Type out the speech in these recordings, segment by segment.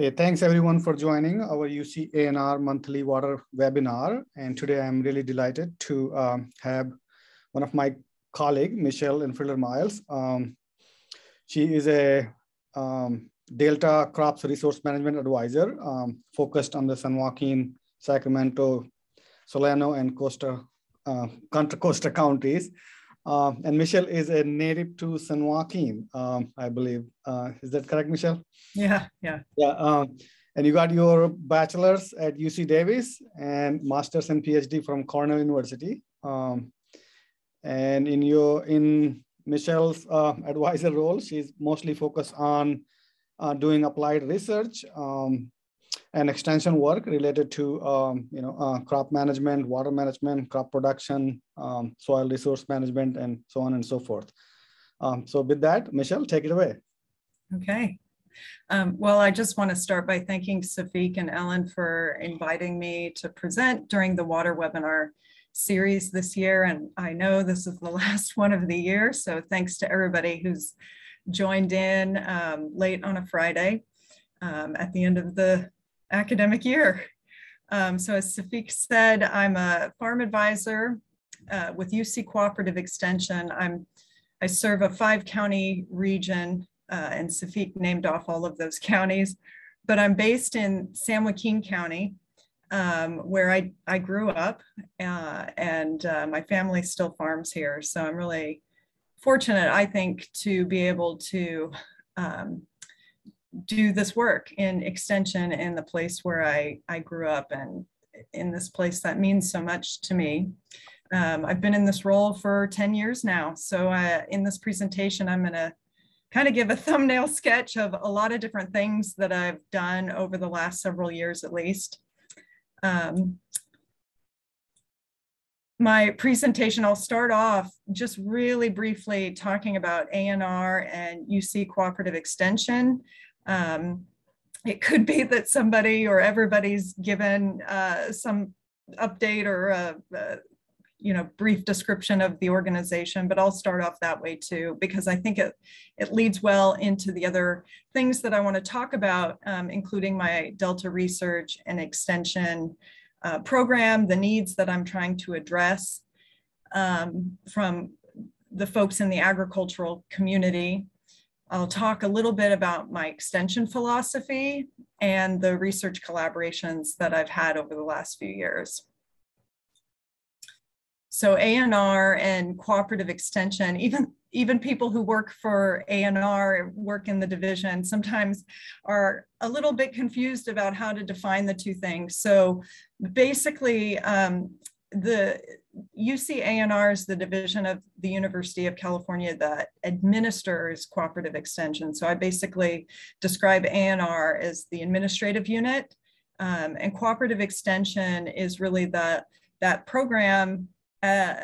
Hey, thanks everyone for joining our UC ANR monthly water webinar. And today I'm really delighted to um, have one of my colleague, Michelle Leinfelder-Miles. Um, she is a um, Delta Crops Resource Management Advisor um, focused on the San Joaquin, Sacramento, Solano, and Costa, uh, Contra Costa counties. Uh, and Michelle is a native to San Joaquin, um, I believe. Uh, is that correct, Michelle? Yeah, yeah. Yeah. Um, and you got your bachelor's at UC Davis and master's and PhD from Cornell University. Um, and in your in Michelle's uh, advisor role, she's mostly focused on uh, doing applied research um, and extension work related to um, you know uh, crop management, water management, crop production, um, soil resource management, and so on and so forth. Um, so with that, Michelle, take it away. Okay. Um, well, I just want to start by thanking Safiq and Ellen for inviting me to present during the water webinar series this year. And I know this is the last one of the year. So thanks to everybody who's joined in um, late on a Friday um, at the end of the academic year. Um, so as Safiq said, I'm a farm advisor uh, with UC Cooperative Extension. I'm, I serve a five county region uh, and Safiq named off all of those counties, but I'm based in San Joaquin County um, where I, I grew up uh, and uh, my family still farms here. So I'm really fortunate, I think, to be able to um, do this work in extension in the place where I, I grew up and in this place that means so much to me. Um, I've been in this role for 10 years now. So uh, in this presentation, I'm gonna kind of give a thumbnail sketch of a lot of different things that I've done over the last several years at least. Um, my presentation, I'll start off just really briefly talking about ANR and UC Cooperative Extension. Um, it could be that somebody or everybody's given uh, some update or a, a, you know brief description of the organization, but I'll start off that way too because I think it it leads well into the other things that I want to talk about, um, including my Delta research and extension uh, program, the needs that I'm trying to address um, from the folks in the agricultural community. I'll talk a little bit about my extension philosophy and the research collaborations that I've had over the last few years. So ANR and cooperative extension, even even people who work for ANR, work in the division, sometimes are a little bit confused about how to define the two things. So basically, um, the UC ANR is the division of the University of California that administers cooperative extension. So I basically describe ANR as the administrative unit, um, and cooperative extension is really the that program uh,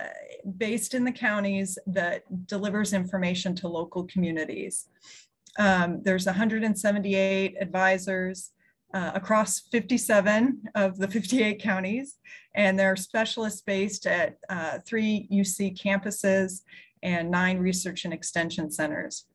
based in the counties that delivers information to local communities. Um, there's 178 advisors uh, across 57 of the 58 counties, and there are specialists based at uh, three UC campuses and nine research and extension centers.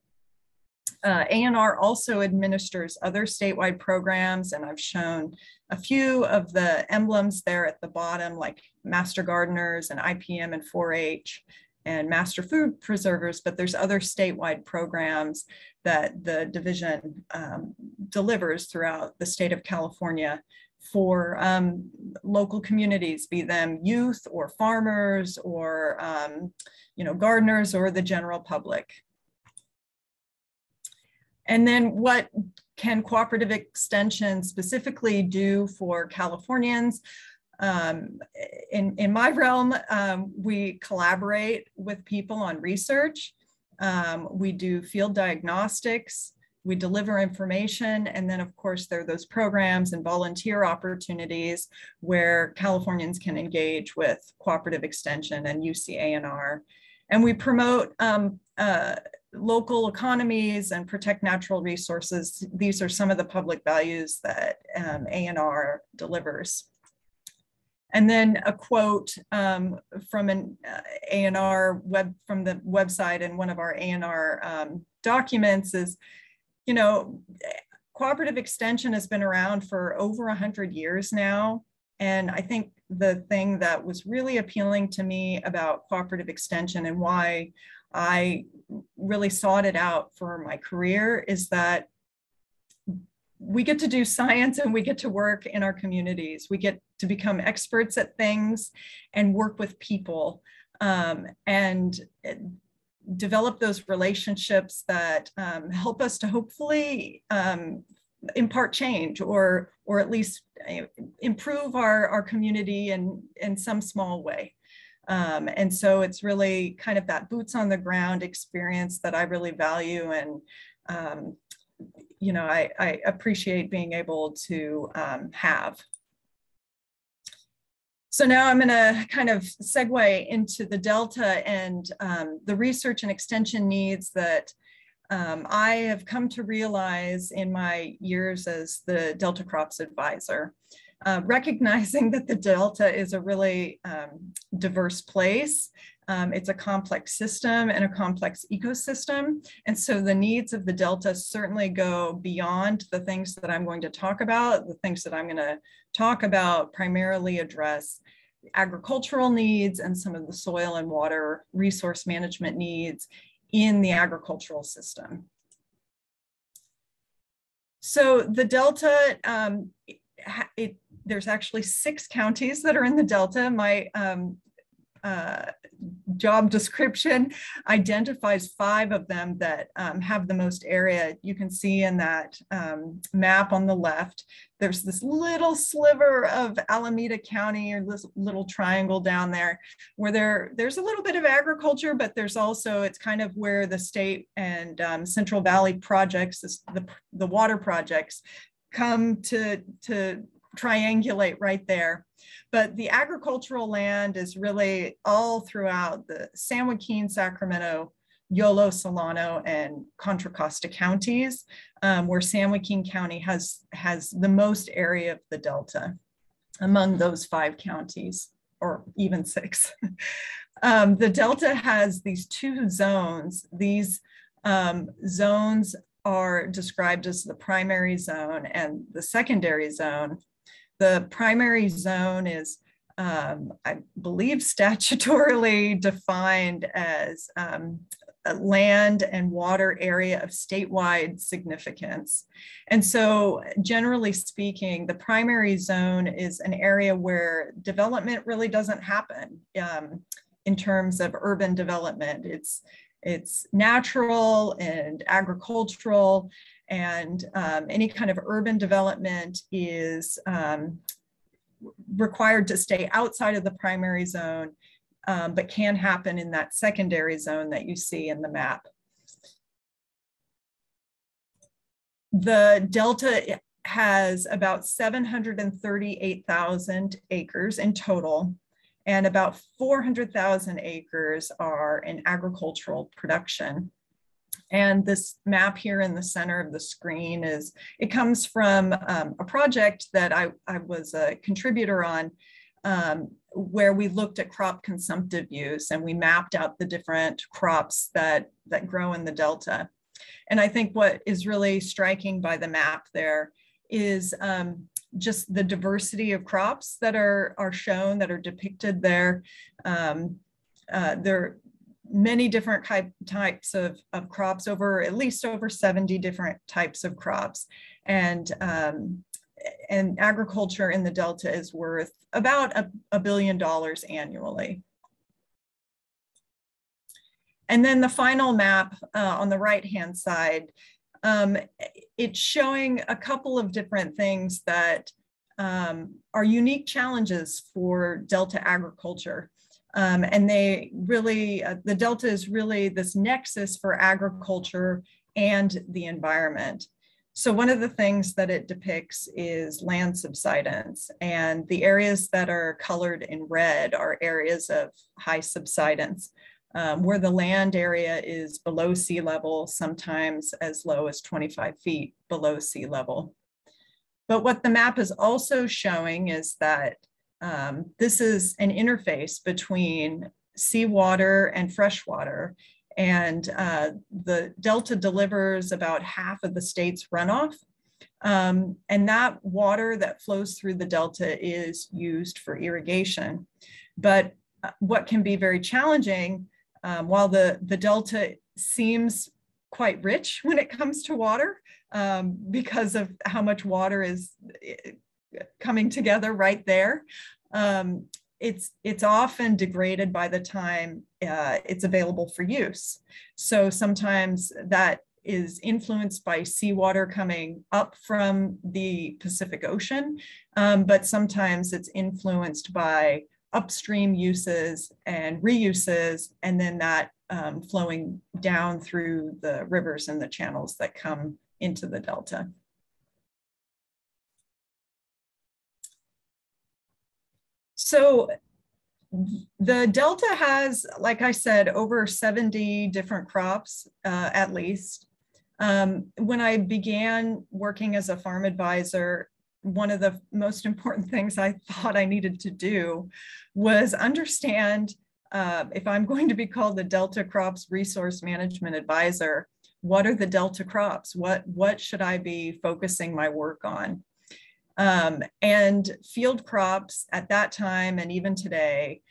Uh, ANR also administers other statewide programs, and I've shown a few of the emblems there at the bottom, like Master Gardeners and IPM and 4-H and Master Food Preservers, but there's other statewide programs that the division um, delivers throughout the state of California for um, local communities, be them youth or farmers or um, you know gardeners or the general public. And then what can cooperative extension specifically do for Californians? Um, in, in my realm, um, we collaborate with people on research. Um, we do field diagnostics, we deliver information, and then of course there are those programs and volunteer opportunities where Californians can engage with cooperative extension and UCANR. And we promote um, uh, local economies and protect natural resources. These are some of the public values that um, ANR delivers. And then a quote um, from an uh, ANR web from the website and one of our ANR um, documents is, you know, cooperative extension has been around for over 100 years now. And I think the thing that was really appealing to me about cooperative extension and why I really sought it out for my career is that we get to do science and we get to work in our communities. We get to become experts at things and work with people um, and develop those relationships that um, help us to hopefully um, impart change or or at least uh, improve our, our community in, in some small way. Um, and so it's really kind of that boots on the ground experience that I really value and um, you know, I, I, appreciate being able to um, have. So now I'm going to kind of segue into the Delta and um, the research and extension needs that um, I have come to realize in my years as the Delta Crops Advisor, uh, recognizing that the Delta is a really um, diverse place. Um, it's a complex system and a complex ecosystem. And so the needs of the Delta certainly go beyond the things that I'm going to talk about. The things that I'm going to talk about primarily address agricultural needs and some of the soil and water resource management needs in the agricultural system. So the Delta, um, it, there's actually six counties that are in the Delta. My um, uh, job description identifies five of them that um, have the most area. You can see in that um, map on the left, there's this little sliver of Alameda County or this little triangle down there where there, there's a little bit of agriculture, but there's also, it's kind of where the state and um, Central Valley projects, the, the water projects come to, to triangulate right there. But the agricultural land is really all throughout the San Joaquin, Sacramento, Yolo, Solano, and Contra Costa counties, um, where San Joaquin County has, has the most area of the Delta among those five counties, or even six. um, the Delta has these two zones. These um, zones are described as the primary zone and the secondary zone. The primary zone is, um, I believe, statutorily defined as um, a land and water area of statewide significance. And so, generally speaking, the primary zone is an area where development really doesn't happen um, in terms of urban development. It's it's natural and agricultural and um, any kind of urban development is um, required to stay outside of the primary zone, um, but can happen in that secondary zone that you see in the map. The Delta has about 738,000 acres in total, and about 400,000 acres are in agricultural production. And this map here in the center of the screen is, it comes from um, a project that I, I was a contributor on um, where we looked at crop consumptive use and we mapped out the different crops that, that grow in the Delta. And I think what is really striking by the map there is um, just the diversity of crops that are, are shown, that are depicted there. Um, uh, there are many different type, types of, of crops, over at least over 70 different types of crops. And, um, and agriculture in the Delta is worth about a, a billion dollars annually. And then the final map uh, on the right-hand side, um, it's showing a couple of different things that um, are unique challenges for Delta agriculture. Um, and they really, uh, the Delta is really this nexus for agriculture and the environment. So one of the things that it depicts is land subsidence and the areas that are colored in red are areas of high subsidence um, where the land area is below sea level, sometimes as low as 25 feet below sea level. But what the map is also showing is that um, this is an interface between seawater and freshwater. And uh, the Delta delivers about half of the state's runoff. Um, and that water that flows through the delta is used for irrigation. But uh, what can be very challenging, um, while the, the delta seems quite rich when it comes to water um, because of how much water is eh, coming together right there. Um, it's it's often degraded by the time uh, it's available for use. So sometimes that is influenced by seawater coming up from the Pacific Ocean, um, but sometimes it's influenced by upstream uses and reuses, and then that um, flowing down through the rivers and the channels that come into the delta. So the Delta has, like I said, over 70 different crops uh, at least. Um, when I began working as a farm advisor, one of the most important things I thought I needed to do was understand uh, if I'm going to be called the Delta Crops Resource Management Advisor, what are the Delta crops? What, what should I be focusing my work on? Um, and field crops at that time and even today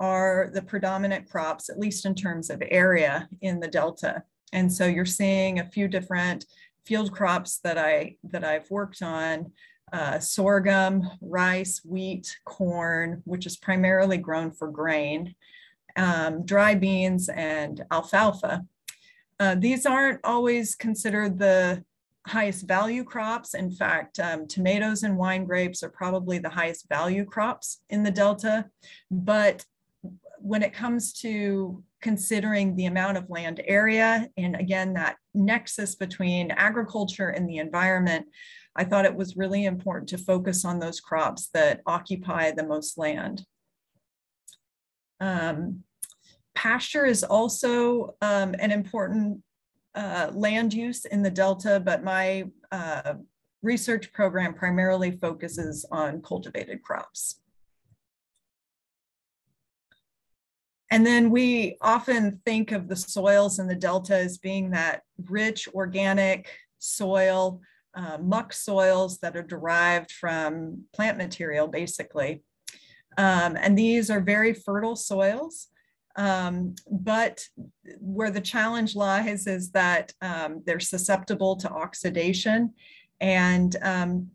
are the predominant crops, at least in terms of area in the Delta. And so you're seeing a few different field crops that I that I've worked on uh, sorghum, rice, wheat, corn, which is primarily grown for grain, um, dry beans, and alfalfa. Uh, these aren't always considered the highest value crops. In fact, um, tomatoes and wine grapes are probably the highest value crops in the Delta. But when it comes to considering the amount of land area, and again, that nexus between agriculture and the environment, I thought it was really important to focus on those crops that occupy the most land. Um, pasture is also um, an important uh, land use in the Delta, but my uh, research program primarily focuses on cultivated crops. And then we often think of the soils in the Delta as being that rich organic soil uh, muck soils that are derived from plant material, basically. Um, and these are very fertile soils. Um, but where the challenge lies is that um, they're susceptible to oxidation and um,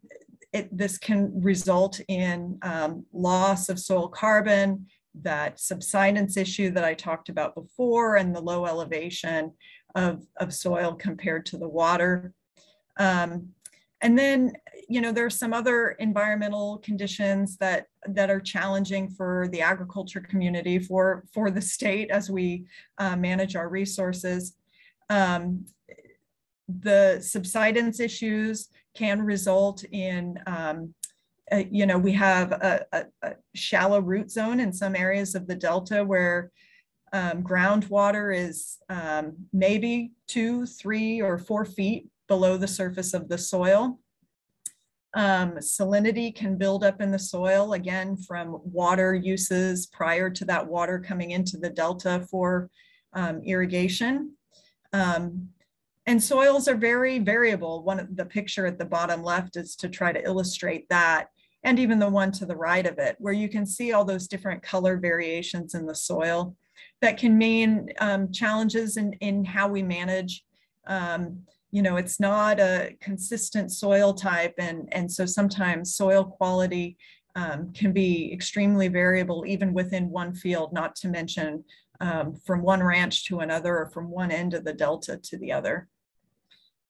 it, this can result in um, loss of soil carbon, that subsidence issue that I talked about before, and the low elevation of, of soil compared to the water. Um, and then, you know, there are some other environmental conditions that that are challenging for the agriculture community, for for the state as we uh, manage our resources. Um, the subsidence issues can result in um, uh, you know, we have a, a, a, shallow root zone in some areas of the Delta where um, groundwater is um, maybe two, three, or four feet below the surface of the soil. Um, salinity can build up in the soil, again, from water uses prior to that water coming into the delta for um, irrigation. Um, and soils are very variable. One of the picture at the bottom left is to try to illustrate that, and even the one to the right of it, where you can see all those different color variations in the soil that can mean um, challenges in, in how we manage um, you know, it's not a consistent soil type. And, and so sometimes soil quality um, can be extremely variable even within one field, not to mention um, from one ranch to another or from one end of the delta to the other.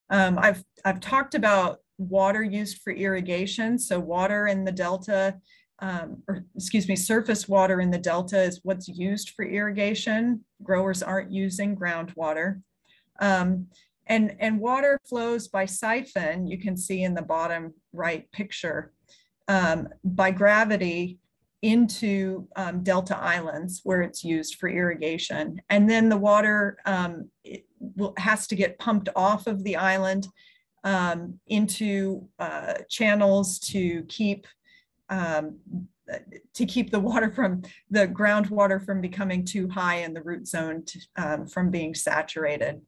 Um, I've, I've talked about water used for irrigation. So water in the delta, um, or excuse me, surface water in the delta is what's used for irrigation. Growers aren't using groundwater. Um, and, and water flows by siphon, you can see in the bottom right picture, um, by gravity into um, delta islands where it's used for irrigation. And then the water um, will, has to get pumped off of the island um, into uh, channels to keep um, to keep the water from the groundwater from becoming too high in the root zone to, um, from being saturated.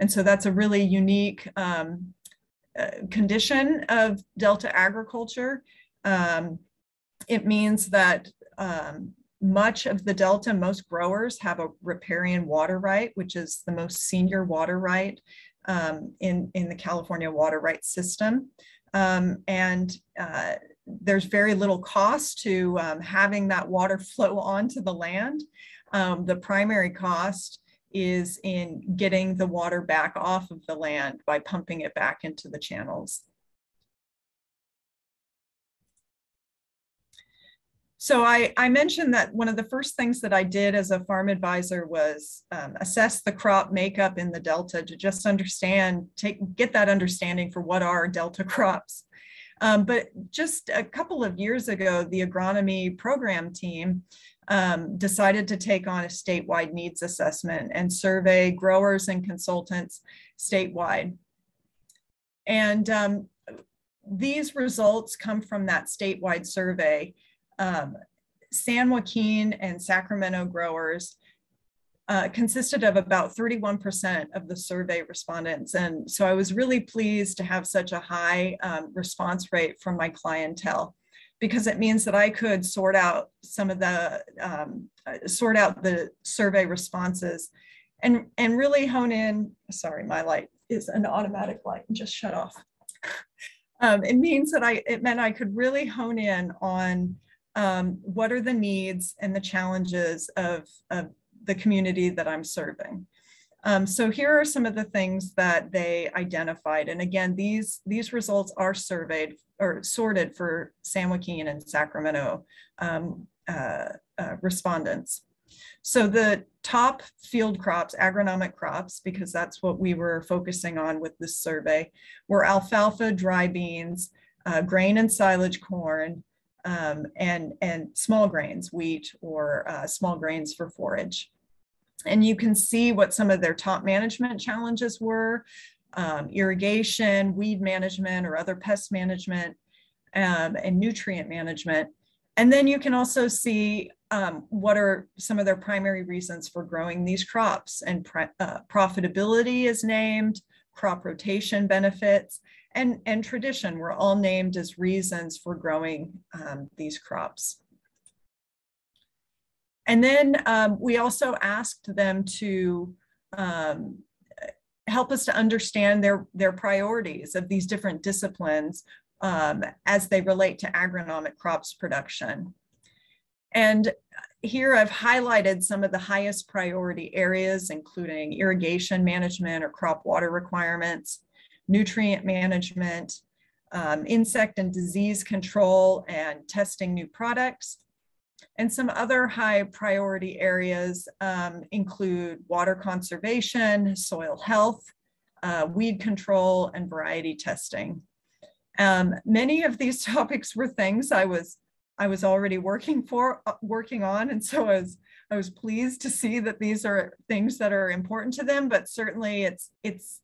And so that's a really unique um, uh, condition of Delta agriculture. Um, it means that um, much of the Delta, most growers have a riparian water right, which is the most senior water right um, in, in the California water rights system. Um, and uh, there's very little cost to um, having that water flow onto the land. The primary cost is in getting the water back off of the land by pumping it back into the channels. So I, I, mentioned that one of the first things that I did as a farm advisor was um, assess the crop makeup in the Delta to just understand, take, get that understanding for what are Delta crops. Um, but just a couple of years ago, the agronomy program team um, decided to take on a statewide needs assessment and survey growers and consultants statewide. And um, these results come from that statewide survey um, San Joaquin and Sacramento growers uh, consisted of about 31% of the survey respondents. And so I was really pleased to have such a high um, response rate from my clientele because it means that I could sort out some of the, um, sort out the survey responses and, and really hone in, sorry, my light is an automatic light and just shut off. um, it means that I, it meant I could really hone in on um, what are the needs and the challenges of, of the community that I'm serving. Um, so here are some of the things that they identified. And again, these, these results are surveyed or sorted for San Joaquin and Sacramento um, uh, uh, respondents. So the top field crops, agronomic crops, because that's what we were focusing on with this survey, were alfalfa, dry beans, uh, grain and silage corn, um, and, and small grains, wheat or uh, small grains for forage. And you can see what some of their top management challenges were, um, irrigation, weed management or other pest management, um, and nutrient management. And then you can also see um, what are some of their primary reasons for growing these crops and uh, profitability is named, crop rotation benefits, and, and tradition were all named as reasons for growing um, these crops. And then um, we also asked them to um, help us to understand their, their priorities of these different disciplines um, as they relate to agronomic crops production. And here I've highlighted some of the highest priority areas, including irrigation management or crop water requirements, nutrient management, um, insect and disease control, and testing new products. And some other high priority areas um, include water conservation, soil health, uh, weed control, and variety testing. Um, many of these topics were things I was I was already working for uh, working on, and so I was I was pleased to see that these are things that are important to them. But certainly, it's it's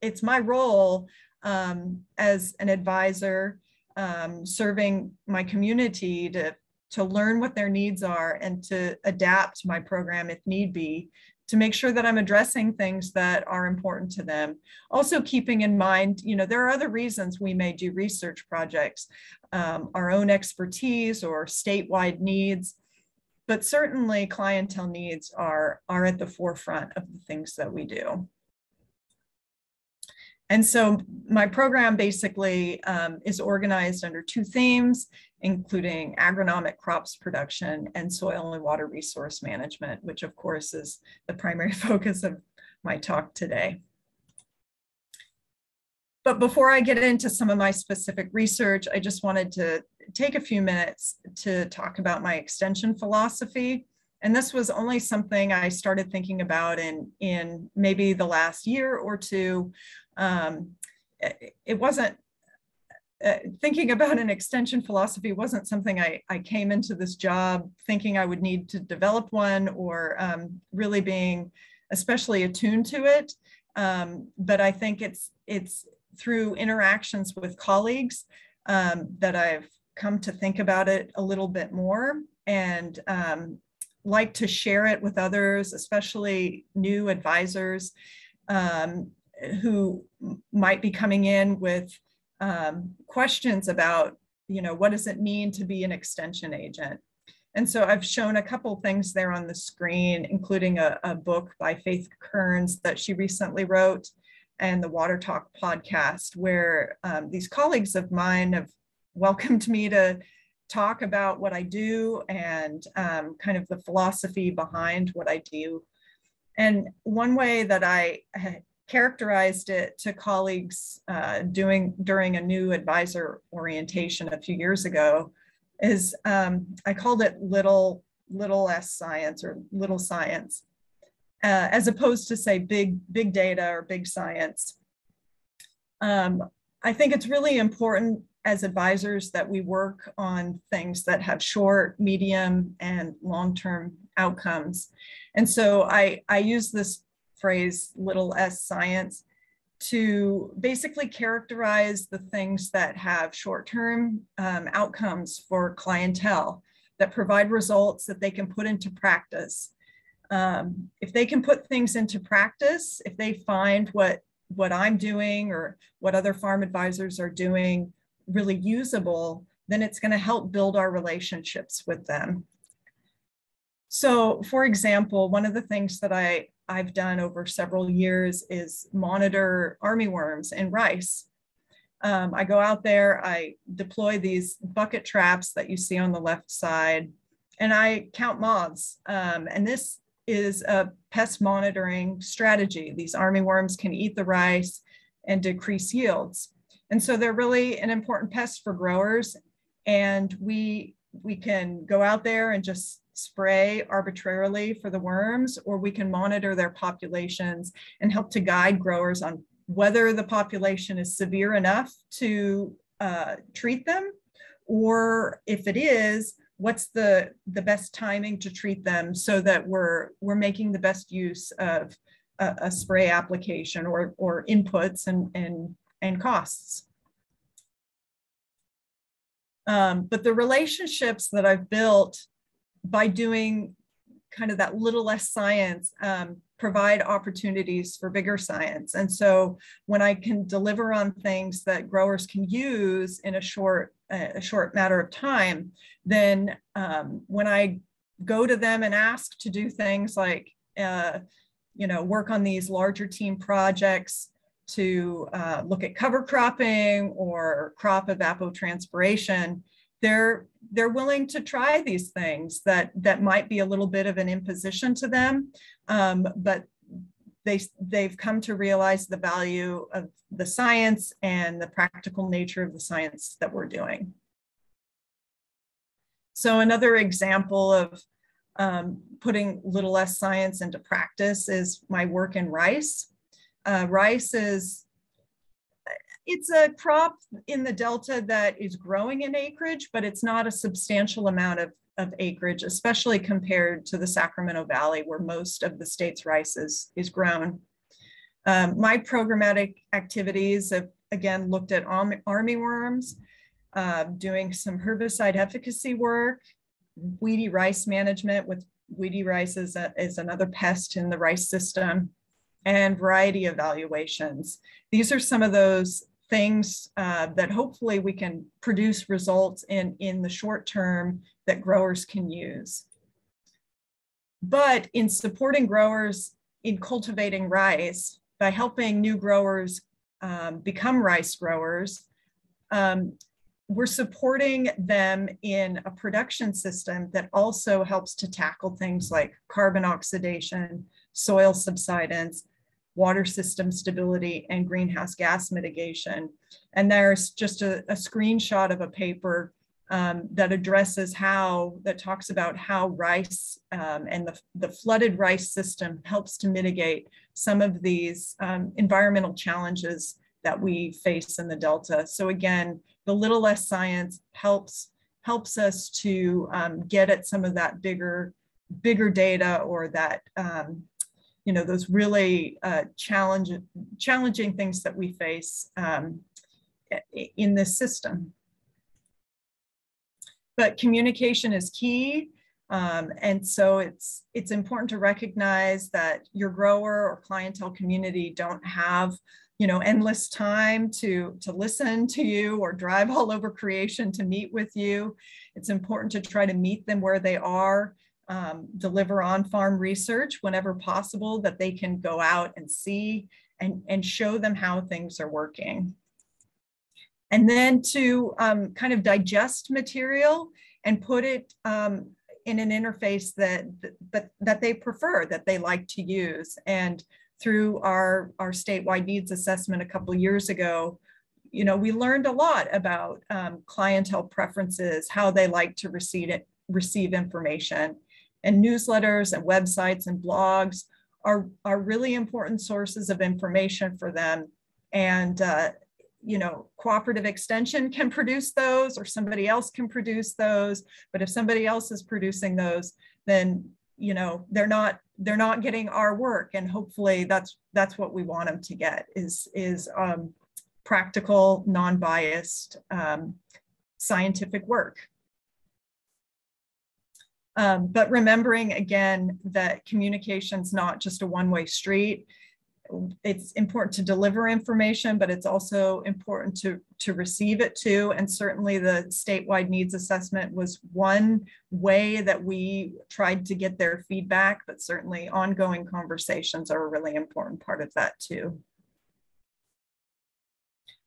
it's my role um, as an advisor um, serving my community to to learn what their needs are and to adapt my program if need be to make sure that I'm addressing things that are important to them. Also keeping in mind, you know, there are other reasons we may do research projects, um, our own expertise or statewide needs, but certainly clientele needs are, are at the forefront of the things that we do. And so my program basically um, is organized under two themes, including agronomic crops production and soil and water resource management, which of course is the primary focus of my talk today. But before I get into some of my specific research, I just wanted to take a few minutes to talk about my extension philosophy. And this was only something I started thinking about in, in maybe the last year or two um, it wasn't uh, thinking about an extension philosophy wasn't something I, I came into this job thinking I would need to develop one or um, really being especially attuned to it. Um, but I think it's it's through interactions with colleagues um, that I've come to think about it a little bit more and um, like to share it with others, especially new advisors. Um, who might be coming in with um, questions about, you know, what does it mean to be an extension agent? And so I've shown a couple things there on the screen, including a, a book by Faith Kearns that she recently wrote and the Water Talk podcast, where um, these colleagues of mine have welcomed me to talk about what I do and um, kind of the philosophy behind what I do. And one way that I characterized it to colleagues uh, doing during a new advisor orientation a few years ago is um, I called it little little s science or little science, uh, as opposed to say big big data or big science. Um, I think it's really important as advisors that we work on things that have short, medium, and long-term outcomes. And so I, I use this phrase little s science to basically characterize the things that have short-term um, outcomes for clientele that provide results that they can put into practice. Um, if they can put things into practice, if they find what, what I'm doing or what other farm advisors are doing really usable, then it's gonna help build our relationships with them. So for example, one of the things that I, I've done over several years is monitor armyworms in rice. Um, I go out there, I deploy these bucket traps that you see on the left side, and I count moths. Um, and this is a pest monitoring strategy. These armyworms can eat the rice and decrease yields. And so they're really an important pest for growers. And we, we can go out there and just spray arbitrarily for the worms, or we can monitor their populations and help to guide growers on whether the population is severe enough to uh, treat them, or if it is, what's the, the best timing to treat them so that we're, we're making the best use of a, a spray application or, or inputs and, and, and costs. Um, but the relationships that I've built by doing kind of that little s science um, provide opportunities for bigger science. And so when I can deliver on things that growers can use in a short, a short matter of time, then um, when I go to them and ask to do things like, uh, you know, work on these larger team projects to uh, look at cover cropping or crop evapotranspiration, they're they're willing to try these things that that might be a little bit of an imposition to them. Um, but they they've come to realize the value of the science and the practical nature of the science that we're doing. So another example of um, putting little s science into practice is my work in rice. Uh, rice is it's a crop in the Delta that is growing in acreage, but it's not a substantial amount of, of acreage, especially compared to the Sacramento Valley where most of the state's rice is, is grown. Um, my programmatic activities have again looked at army worms, uh, doing some herbicide efficacy work, weedy rice management with weedy rice is, a, is another pest in the rice system, and variety evaluations. These are some of those things uh, that hopefully we can produce results in, in the short term that growers can use. But in supporting growers in cultivating rice, by helping new growers um, become rice growers, um, we're supporting them in a production system that also helps to tackle things like carbon oxidation, soil subsidence, water system stability, and greenhouse gas mitigation. And there's just a, a screenshot of a paper um, that addresses how, that talks about how rice um, and the, the flooded rice system helps to mitigate some of these um, environmental challenges that we face in the Delta. So again, the little s science helps helps us to um, get at some of that bigger bigger data or that um, you know, those really uh, challenging, challenging things that we face um, in this system. But communication is key. Um, and so it's, it's important to recognize that your grower or clientele community don't have you know, endless time to, to listen to you or drive all over creation to meet with you. It's important to try to meet them where they are, um, deliver on-farm research whenever possible that they can go out and see and, and show them how things are working. And then to um, kind of digest material and put it um, in an interface that, that, that they prefer, that they like to use. And through our, our statewide needs assessment a couple years ago, you know, we learned a lot about um, clientele preferences, how they like to receive it, receive information. And newsletters and websites and blogs are, are really important sources of information for them. And, uh, you know, cooperative extension can produce those or somebody else can produce those. But if somebody else is producing those, then, you know, they're not they're not getting our work and hopefully that's that's what we want them to get is is um, practical non-biased um, scientific work um, but remembering again that communication's not just a one-way street it's important to deliver information, but it's also important to, to receive it too. And certainly the statewide needs assessment was one way that we tried to get their feedback, but certainly ongoing conversations are a really important part of that too.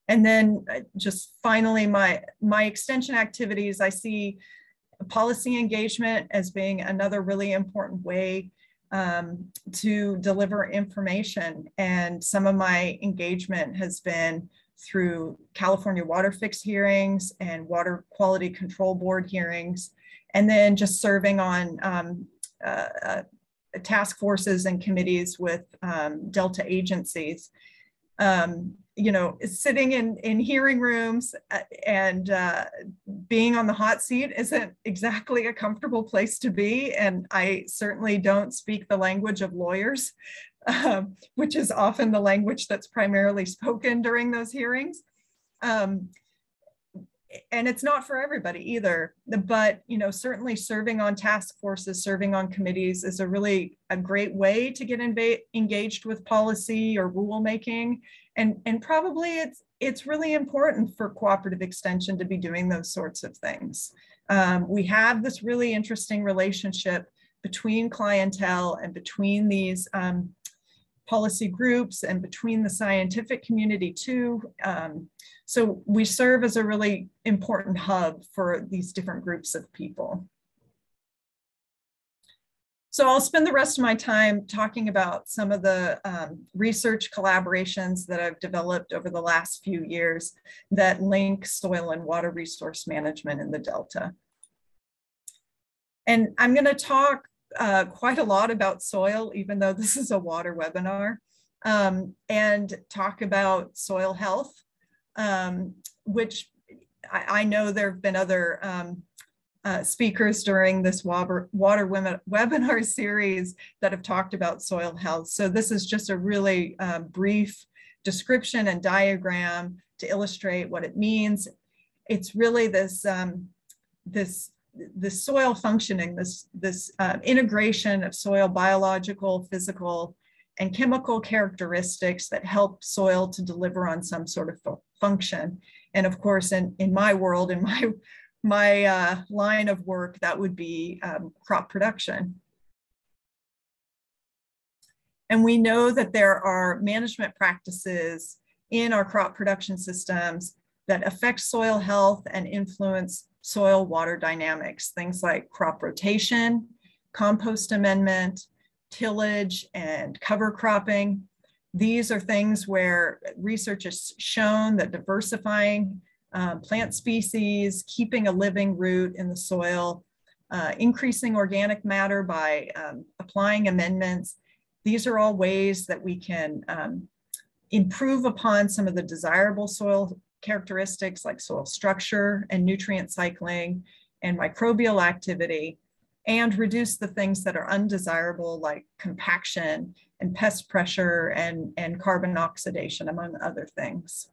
And then uh, just finally, my, my extension activities, I see policy engagement as being another really important way um, to deliver information. And some of my engagement has been through California Water Fix hearings and Water Quality Control Board hearings, and then just serving on um, uh, uh, task forces and committees with um, Delta agencies. Um, you know, sitting in, in hearing rooms uh, and uh, being on the hot seat isn't exactly a comfortable place to be. And I certainly don't speak the language of lawyers, uh, which is often the language that's primarily spoken during those hearings. Um, and it's not for everybody either. But you know certainly serving on task forces serving on committees is a really a great way to get engaged with policy or rulemaking. And and probably it's it's really important for cooperative extension to be doing those sorts of things. Um, we have this really interesting relationship between clientele and between these um, policy groups and between the scientific community too. Um, so we serve as a really important hub for these different groups of people. So I'll spend the rest of my time talking about some of the um, research collaborations that I've developed over the last few years that link soil and water resource management in the Delta. And I'm going to talk uh, quite a lot about soil, even though this is a water webinar, um, and talk about soil health, um, which I, I, know there have been other um, uh, speakers during this water, water webinar series that have talked about soil health. So this is just a really uh, brief description and diagram to illustrate what it means. It's really this, um, this, this soil functioning, this, this uh, integration of soil biological, physical, and chemical characteristics that help soil to deliver on some sort of function. And of course, in, in my world, in my my uh, line of work, that would be um, crop production. And we know that there are management practices in our crop production systems that affect soil health and influence soil water dynamics, things like crop rotation, compost amendment, tillage, and cover cropping. These are things where research has shown that diversifying um, plant species, keeping a living root in the soil, uh, increasing organic matter by um, applying amendments. These are all ways that we can um, improve upon some of the desirable soil characteristics like soil structure and nutrient cycling and microbial activity and reduce the things that are undesirable like compaction and pest pressure and, and carbon oxidation among other things.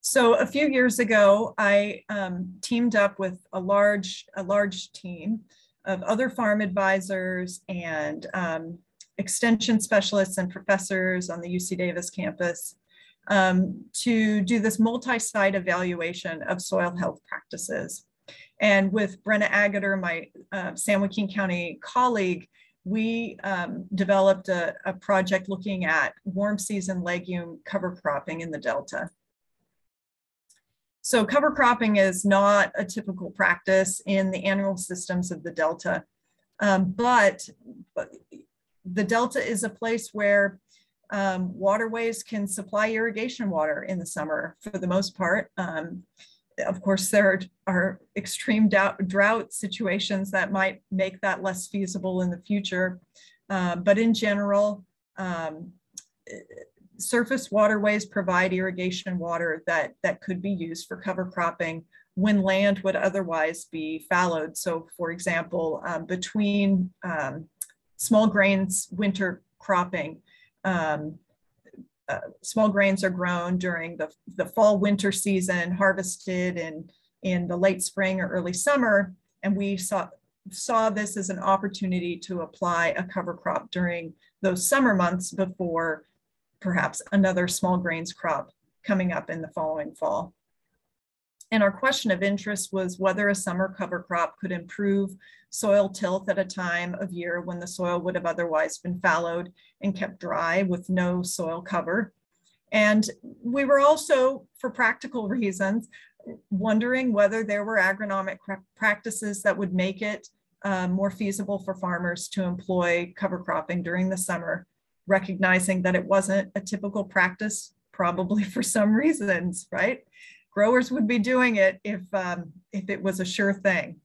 So a few years ago, I um, teamed up with a large, a large team of other farm advisors and um, extension specialists and professors on the UC Davis campus um, to do this multi-site evaluation of soil health practices. And with Brenna Aegerter, my uh, San Joaquin County colleague, we um, developed a, a, project looking at warm season legume cover cropping in the Delta. So cover cropping is not a typical practice in the annual systems of the Delta, um, but, but, the Delta is a place where um, waterways can supply irrigation water in the summer for the most part. Um, of course, there are extreme drought situations that might make that less feasible in the future. Um, but in general, um, surface waterways provide irrigation water that, that could be used for cover cropping when land would otherwise be fallowed. So for example, um, between um, small grains winter cropping, um, uh, small grains are grown during the, the fall winter season, harvested in, in the late spring or early summer. And we saw, saw this as an opportunity to apply a cover crop during those summer months before perhaps another small grains crop coming up in the following fall. And our question of interest was whether a summer cover crop could improve soil tilth at a time of year when the soil would have otherwise been fallowed and kept dry with no soil cover. And we were also, for practical reasons, wondering whether there were agronomic practices that would make it um, more feasible for farmers to employ cover cropping during the summer, recognizing that it wasn't a typical practice, probably for some reasons, right? Growers would be doing it if, um, if it was a sure thing.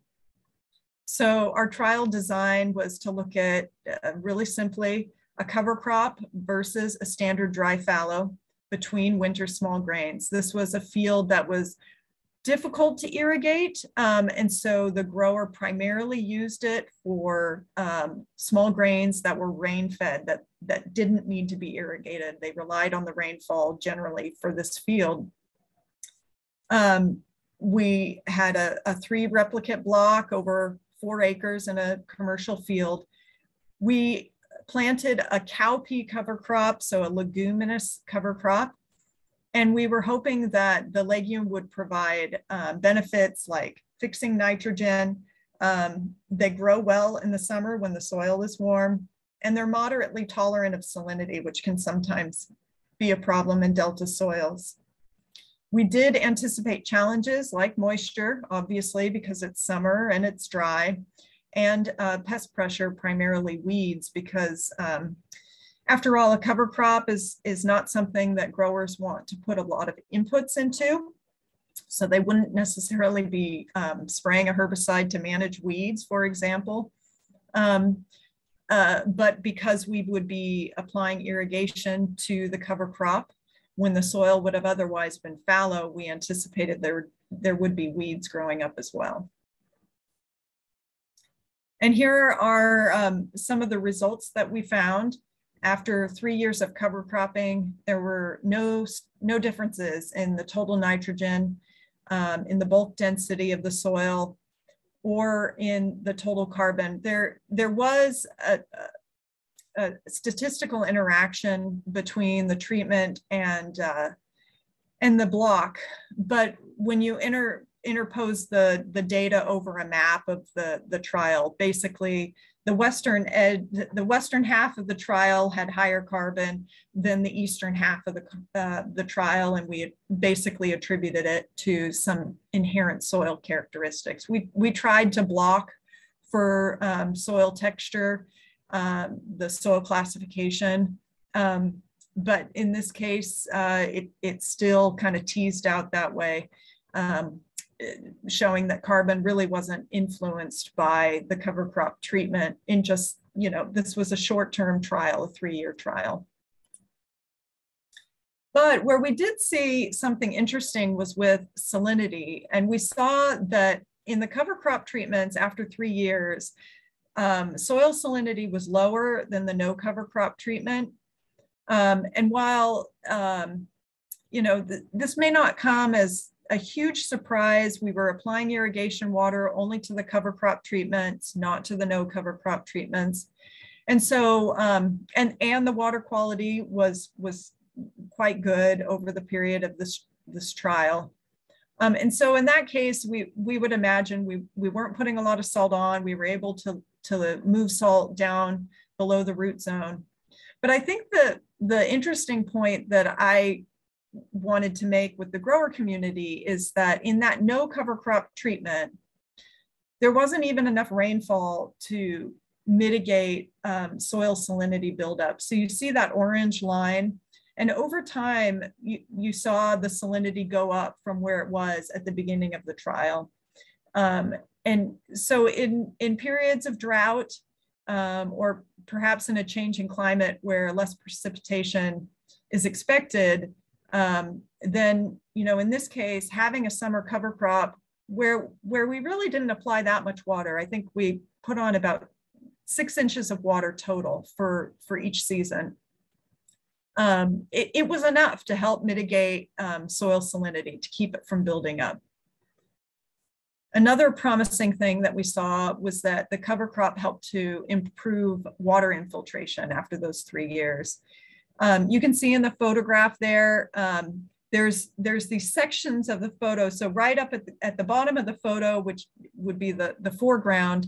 So our trial design was to look at uh, really simply a cover crop versus a standard dry fallow between winter small grains. This was a field that was difficult to irrigate. Um, and so the grower primarily used it for um, small grains that were rain fed that, that didn't need to be irrigated. They relied on the rainfall generally for this field. Um, we had a, a three replicate block over four acres in a commercial field. We planted a cowpea cover crop, so a leguminous cover crop. And we were hoping that the legume would provide um, benefits like fixing nitrogen. Um, they grow well in the summer when the soil is warm, and they're moderately tolerant of salinity, which can sometimes be a problem in delta soils. We did anticipate challenges like moisture, obviously, because it's summer and it's dry, and uh, pest pressure, primarily weeds, because um, after all, a cover crop is, is not something that growers want to put a lot of inputs into. So they wouldn't necessarily be um, spraying a herbicide to manage weeds, for example. Um, uh, but because we would be applying irrigation to the cover crop, when the soil would have otherwise been fallow, we anticipated there, there would be weeds growing up as well. And here are um, some of the results that we found. After three years of cover cropping, there were no, no differences in the total nitrogen, um, in the bulk density of the soil, or in the total carbon. There, there was a, a statistical interaction between the treatment and uh, and the block. But when you inter, interpose the, the data over a map of the, the trial, basically the western ed, the western half of the trial had higher carbon than the eastern half of the, uh, the trial, and we basically attributed it to some inherent soil characteristics. We, we tried to block for um, soil texture um, the soil classification. Um, but in this case, uh, it, it's still kind of teased out that way, um, showing that carbon really wasn't influenced by the cover crop treatment in just, you know, this was a short-term trial, a three-year trial. But where we did see something interesting was with salinity. And we saw that in the cover crop treatments after three years, um, soil salinity was lower than the no cover crop treatment. Um, and while, um, you know, th this may not come as a huge surprise, we were applying irrigation water only to the cover crop treatments, not to the no cover crop treatments. And so, um, and and the water quality was was quite good over the period of this this trial. Um, and so in that case, we we would imagine we we weren't putting a lot of salt on. We were able to to move salt down below the root zone. But I think the the interesting point that I wanted to make with the grower community is that in that no cover crop treatment, there wasn't even enough rainfall to mitigate um, soil salinity buildup. So you see that orange line, and over time, you, you saw the salinity go up from where it was at the beginning of the trial. Um, and so in, in periods of drought, um, or perhaps in a changing climate where less precipitation is expected, um, then, you know, in this case, having a summer cover crop where, where we really didn't apply that much water, I think we put on about six inches of water total for, for each season. Um, it, it, was enough to help mitigate um, soil salinity to keep it from building up. Another promising thing that we saw was that the cover crop helped to improve water infiltration after those three years. Um, you can see in the photograph there, um, there's, there's these sections of the photo. So right up at the, at the bottom of the photo, which would be the, the foreground,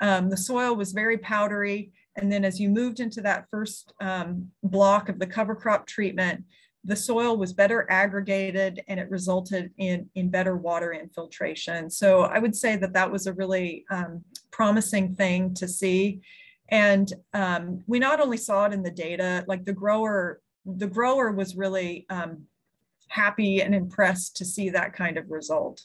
um, the soil was very powdery. And then as you moved into that first um, block of the cover crop treatment, the soil was better aggregated and it resulted in, in better water infiltration. So I would say that that was a really um, promising thing to see. And um, we not only saw it in the data, like the grower, the grower was really um, happy and impressed to see that kind of result.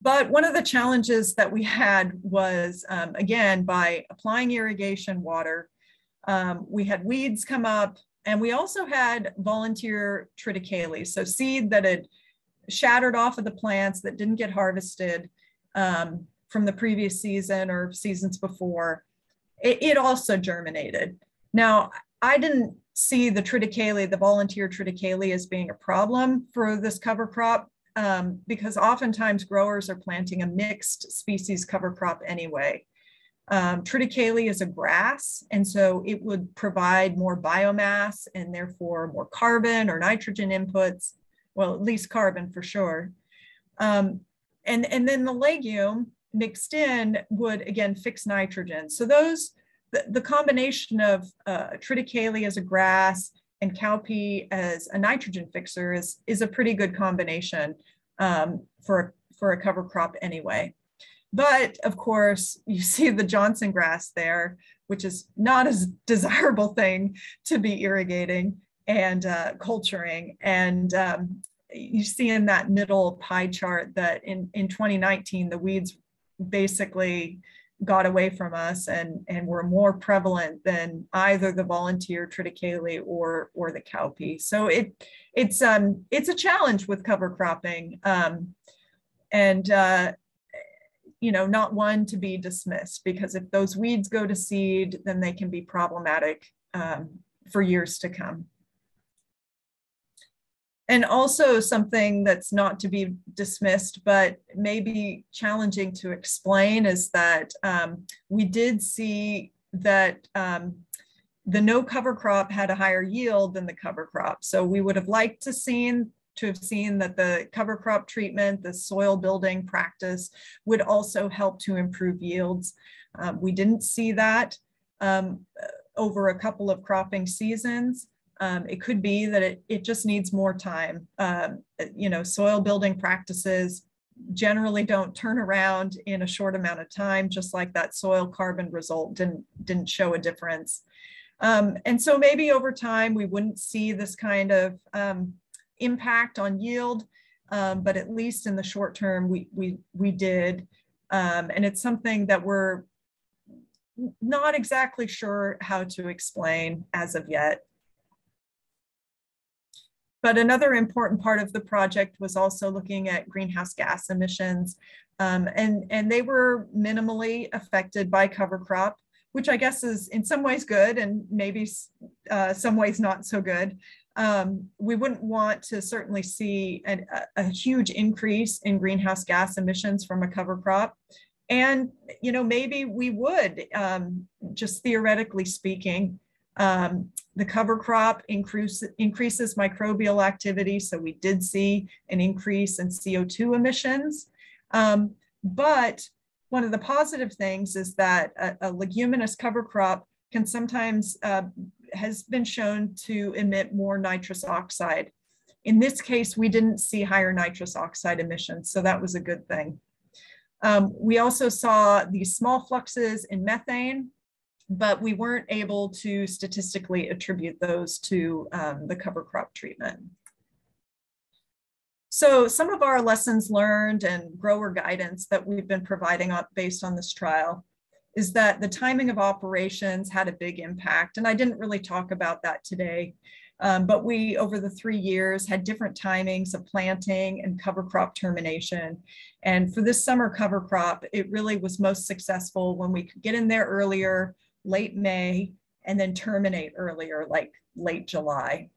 But one of the challenges that we had was, um, again, by applying irrigation water, um, we had weeds come up, and we also had volunteer triticale, so seed that had shattered off of the plants that didn't get harvested. Um, from the previous season or seasons before, it, it also germinated. Now, I didn't see the triticale, the volunteer triticale, as being a problem for this cover crop um, because oftentimes growers are planting a mixed species cover crop anyway. Um, triticale is a grass, and so it would provide more biomass and therefore more carbon or nitrogen inputs, well, at least carbon for sure. Um, and, and then the legume mixed in would again fix nitrogen. So those, the, the combination of uh, triticale as a grass and cowpea as a nitrogen fixer is, is a pretty good combination um, for, for a cover crop anyway. But of course, you see the Johnson grass there, which is not a desirable thing to be irrigating and uh, culturing. And um, you see in that middle pie chart that in, in 2019, the weeds basically got away from us and, and were more prevalent than either the volunteer triticale or, or the cowpea. So it, it's, um, it's a challenge with cover cropping. Um, and, uh, you know, not one to be dismissed because if those weeds go to seed, then they can be problematic um, for years to come. And also something that's not to be dismissed, but maybe challenging to explain is that um, we did see that um, the no cover crop had a higher yield than the cover crop. So we would have liked to seen to have seen that the cover crop treatment, the soil building practice would also help to improve yields. Um, we didn't see that um, over a couple of cropping seasons. Um, it could be that it, it just needs more time. Um, you know, soil building practices generally don't turn around in a short amount of time, just like that soil carbon result didn't, didn't show a difference. Um, and so maybe over time, we wouldn't see this kind of um, impact on yield, um, but at least in the short term, we, we, we did. Um, and it's something that we're not exactly sure how to explain as of yet. But another important part of the project was also looking at greenhouse gas emissions. Um, and, and they were minimally affected by cover crop, which I guess is in some ways good and maybe uh, some ways not so good. Um, we wouldn't want to certainly see an, a, a, huge increase in greenhouse gas emissions from a cover crop. And, you know, maybe we would, um, just theoretically speaking, um, the cover crop increase, increases microbial activity. So we did see an increase in CO2 emissions. Um, but one of the positive things is that a, a leguminous cover crop can sometimes uh, has been shown to emit more nitrous oxide. In this case, we didn't see higher nitrous oxide emissions, so that was a good thing. Um, we also saw these small fluxes in methane, but we weren't able to statistically attribute those to um, the cover crop treatment. So some of our lessons learned and grower guidance that we've been providing based on this trial is that the timing of operations had a big impact. And I didn't really talk about that today, um, but we, over the three years, had different timings of planting and cover crop termination. And for this summer cover crop, it really was most successful when we could get in there earlier, late May, and then terminate earlier, like late July.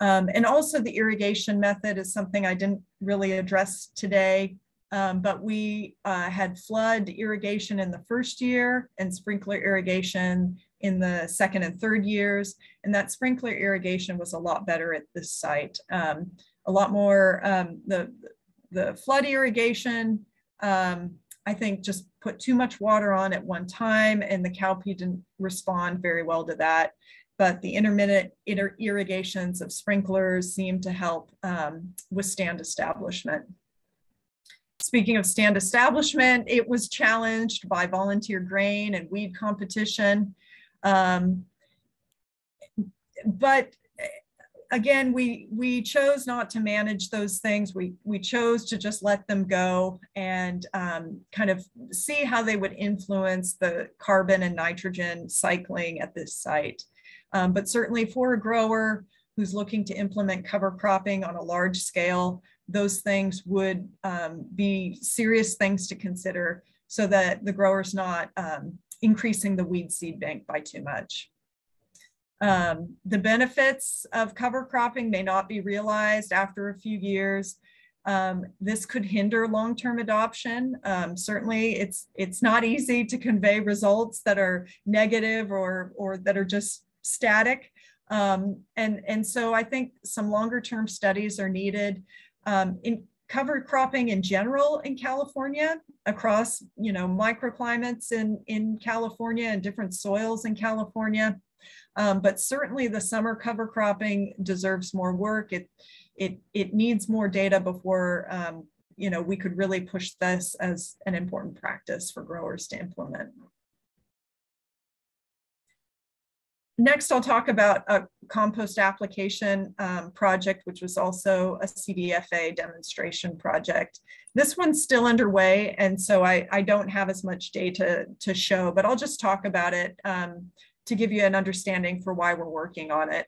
Um, and also the irrigation method is something I didn't really address today, um, but we uh, had flood irrigation in the first year and sprinkler irrigation in the second and third years. And that sprinkler irrigation was a lot better at this site. Um, a lot more, um, the, the flood irrigation, um, I think just put too much water on at one time and the cowpea didn't respond very well to that but the intermittent irrigations of sprinklers seem to help um, withstand establishment. Speaking of stand establishment, it was challenged by volunteer grain and weed competition. Um, but again, we we chose not to manage those things. We we chose to just let them go and um, kind of see how they would influence the carbon and nitrogen cycling at this site. Um, but certainly for a grower who's looking to implement cover cropping on a large scale, those things would um, be serious things to consider so that the grower's not um, increasing the weed seed bank by too much. Um, the benefits of cover cropping may not be realized after a few years. Um, this could hinder long-term adoption. Um, certainly, it's it's not easy to convey results that are negative or or that are just static. Um, and, and so I think some longer term studies are needed um, in cover cropping in general in California across, you know, microclimates in, in California and different soils in California. Um, but certainly the summer cover cropping deserves more work. It, it, it needs more data before, um, you know, we could really push this as an important practice for growers to implement. Next, I'll talk about a compost application um, project, which was also a CDFA demonstration project. This one's still underway, and so I, I don't have as much data to show, but I'll just talk about it um, to give you an understanding for why we're working on it.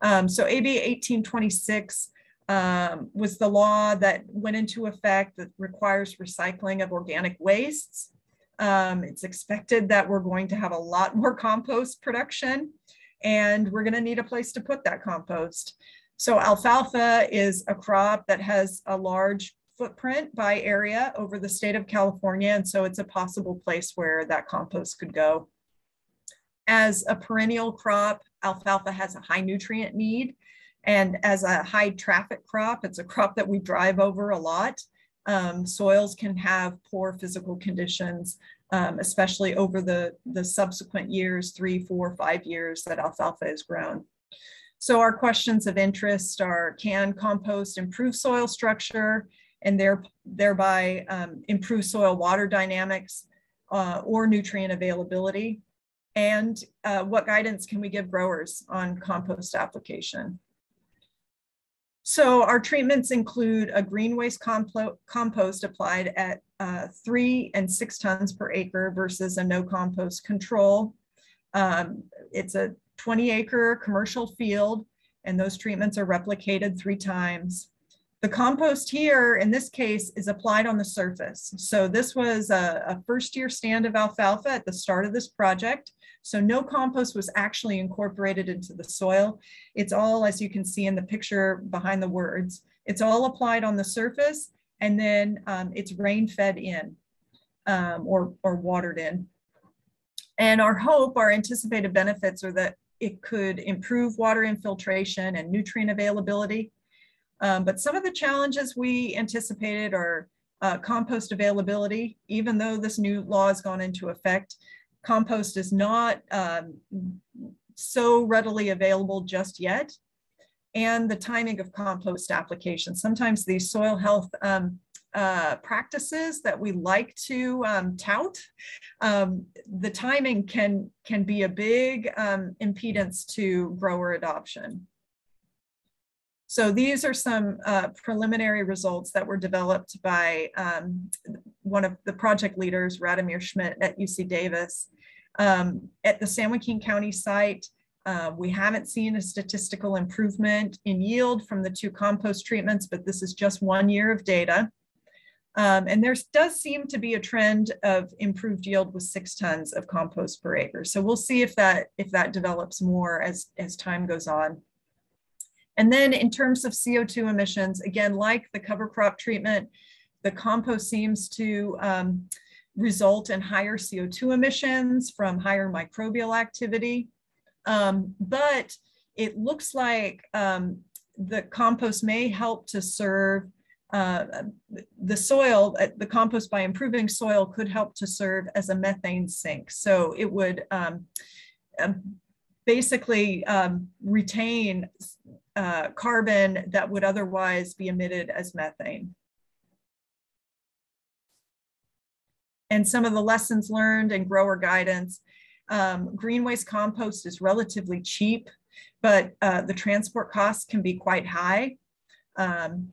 Um, so AB 1826 um, was the law that went into effect that requires recycling of organic wastes. Um, it's expected that we're going to have a lot more compost production and we're going to need a place to put that compost. So alfalfa is a crop that has a large footprint by area over the state of California. And so it's a possible place where that compost could go. As a perennial crop, alfalfa has a high nutrient need. And as a high traffic crop, it's a crop that we drive over a lot. Um, soils can have poor physical conditions um, especially over the, the subsequent years, three, four, five years that alfalfa is grown. So our questions of interest are, can compost improve soil structure and there, thereby um, improve soil water dynamics uh, or nutrient availability? And uh, what guidance can we give growers on compost application? So our treatments include a green waste compo compost applied at uh, three and six tons per acre versus a no compost control. Um, it's a 20 acre commercial field and those treatments are replicated three times. The compost here, in this case, is applied on the surface. So this was a, a first year stand of alfalfa at the start of this project. So no compost was actually incorporated into the soil. It's all, as you can see in the picture behind the words, it's all applied on the surface and then um, it's rain fed in. um, or, or watered in. And our hope, our anticipated benefits are that it could improve water infiltration and nutrient availability. Um, but some of the challenges we anticipated are uh, compost availability, even though this new law has gone into effect, compost is not um, so readily available just yet. And the timing of compost application. Sometimes these soil health um, uh, practices that we like to um, tout, um, the timing can, can be a big um, impedance to grower adoption. So these are some uh, preliminary results that were developed by um, one of the project leaders, Radomir Schmidt at UC Davis. Um, at the San Joaquin County site, uh, we haven't seen a statistical improvement in yield from the two compost treatments, but this is just one year of data. Um, and there does seem to be a trend of improved yield with six tons of compost per acre. So we'll see if that if that develops more as, as time goes on. And then in terms of CO2 emissions, again, like the cover crop treatment, the compost seems to um, result in higher CO2 emissions from higher microbial activity. Um, but it looks like um, the compost may help to serve uh, the soil, uh, the compost by improving soil could help to serve as a methane sink. So it would um, um basically um, retain uh, carbon that would otherwise be emitted as methane. And some of the lessons learned and grower guidance, um, green waste compost is relatively cheap, but uh, the transport costs can be quite high. Um,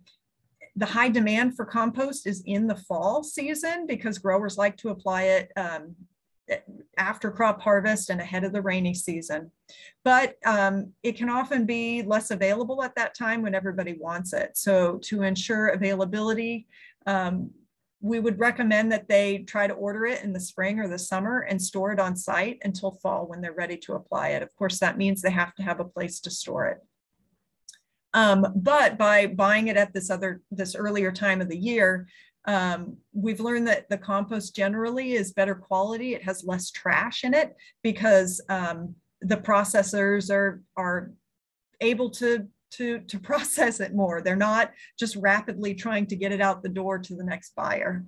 the high demand for compost is in the fall season because growers like to apply it um, after crop harvest and ahead of the rainy season. But um, it can often be less available at that time when everybody wants it. So to ensure availability, um, we would recommend that they try to order it in the spring or the summer and store it on site until fall when they're ready to apply it. Of course, that means they have to have a place to store it. Um, but by buying it at this other, this earlier time of the year, um, we've learned that the compost generally is better quality. It has less trash in it because um, the processors are, are able to, to, to process it more. They're not just rapidly trying to get it out the door to the next buyer.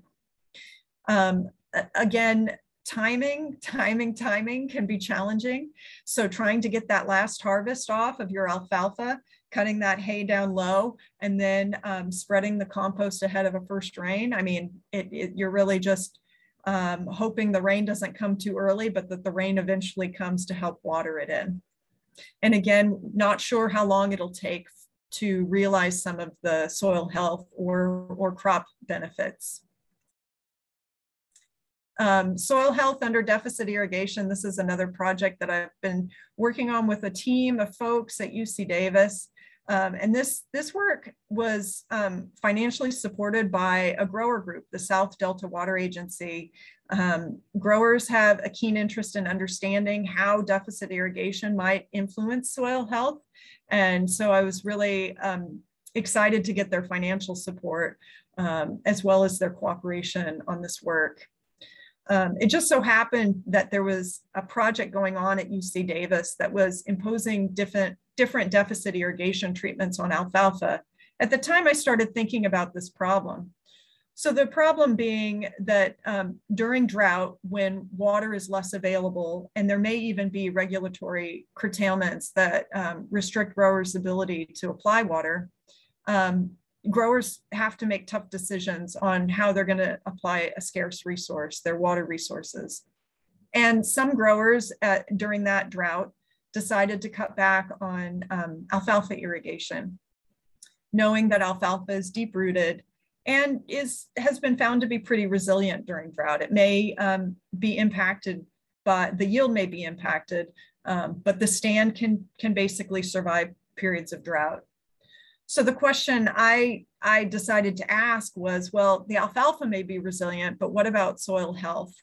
Um, again, timing, timing, timing can be challenging. So trying to get that last harvest off of your alfalfa cutting that hay down low and then um, spreading the compost ahead of a first rain. I mean, it, it, you're really just um, hoping the rain doesn't come too early, but that the rain eventually comes to help water it in. And again, not sure how long it'll take to realize some of the soil health or, or crop benefits. Um, soil health under deficit irrigation. This is another project that I've been working on with a team of folks at UC Davis. Um, and this, this work was um, financially supported by a grower group, the South Delta Water Agency. Um, growers have a keen interest in understanding how deficit irrigation might influence soil health. And so I was really um, excited to get their financial support um, as well as their cooperation on this work. Um, it just so happened that there was a project going on at UC Davis that was imposing different, different deficit irrigation treatments on alfalfa. At the time I started thinking about this problem. So the problem being that um, during drought, when water is less available, and there may even be regulatory curtailments that um, restrict growers' ability to apply water, um, growers have to make tough decisions on how they're going to apply a scarce resource, their water resources. And some growers at, during that drought decided to cut back on um, alfalfa irrigation, knowing that alfalfa is deep rooted and is has been found to be pretty resilient during drought. It may um, be impacted, but the yield may be impacted, um, but the stand can can basically survive periods of drought. So the question I, I decided to ask was, well, the alfalfa may be resilient, but what about soil health?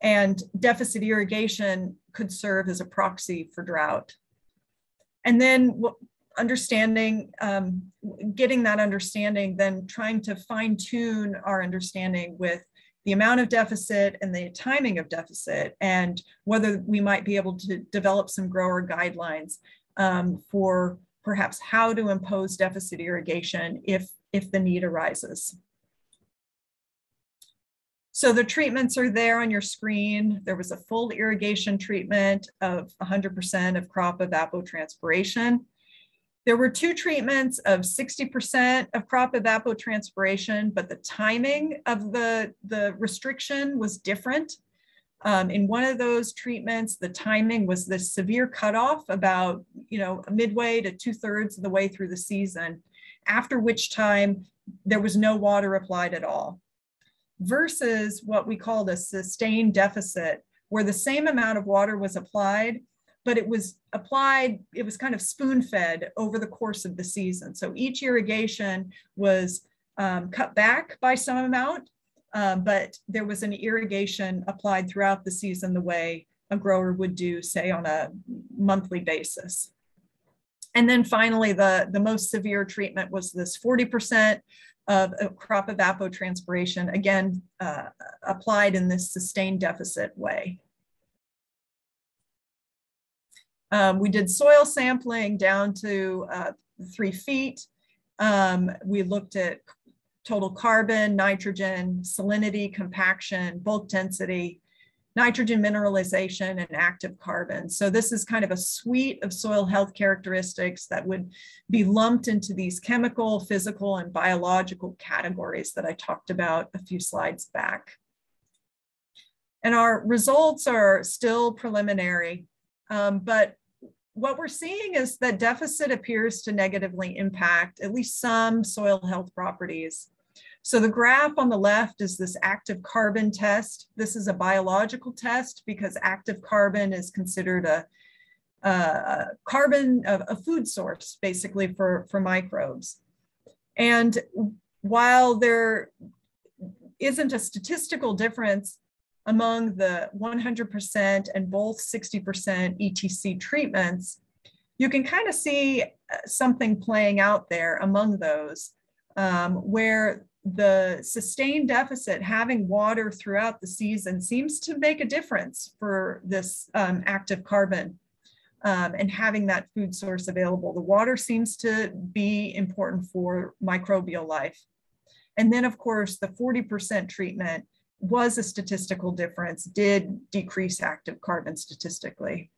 And deficit irrigation could serve as a proxy for drought. And then understanding, um, getting that understanding, then trying to fine tune our understanding with the amount of deficit and the timing of deficit, and whether we might be able to develop some grower guidelines um, for perhaps how to impose deficit irrigation if, if the need arises. So the treatments are there on your screen. There was a full irrigation treatment of 100% of crop evapotranspiration. There were two treatments of 60% of crop evapotranspiration, but the timing of the, the restriction was different. Um, in one of those treatments, the timing was the severe cutoff about, you know, midway to two thirds of the way through the season, after which time there was no water applied at all versus what we called a sustained deficit, where the same amount of water was applied, but it was applied, it was kind of spoon fed over the course of the season. So each irrigation was um, cut back by some amount, um, but there was an irrigation applied throughout the season the way a grower would do, say, on a monthly basis. And then finally, the, the most severe treatment was this 40% of crop evapotranspiration, again, uh, applied in this sustained deficit way. Um, we did soil sampling down to uh, three feet. Um, we looked at total carbon, nitrogen, salinity, compaction, bulk density, nitrogen mineralization, and active carbon. So this is kind of a suite of soil health characteristics that would be lumped into these chemical, physical, and biological categories that I talked about a few slides back. And our results are still preliminary, um, but what we're seeing is that deficit appears to negatively impact at least some soil health properties. So the graph on the left is this active carbon test. This is a biological test because active carbon is considered a, a carbon, a, food source basically for, for microbes. And while there isn't a statistical difference among the 100% and both 60% ETC treatments, you can kind of see uh, something playing out there among those um, where the sustained deficit, having water throughout the season seems to make a difference for this um, active carbon um, and having that food source available. The water seems to be important for microbial life. And then of course, the 40% treatment was a statistical difference, did decrease active carbon statistically.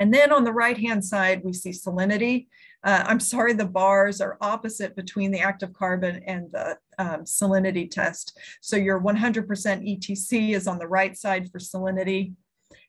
And then on the right-hand side, we see salinity. Uh, I'm sorry, the bars are opposite between the active carbon and the um, salinity test. So your 100% ETC is on the right side for salinity.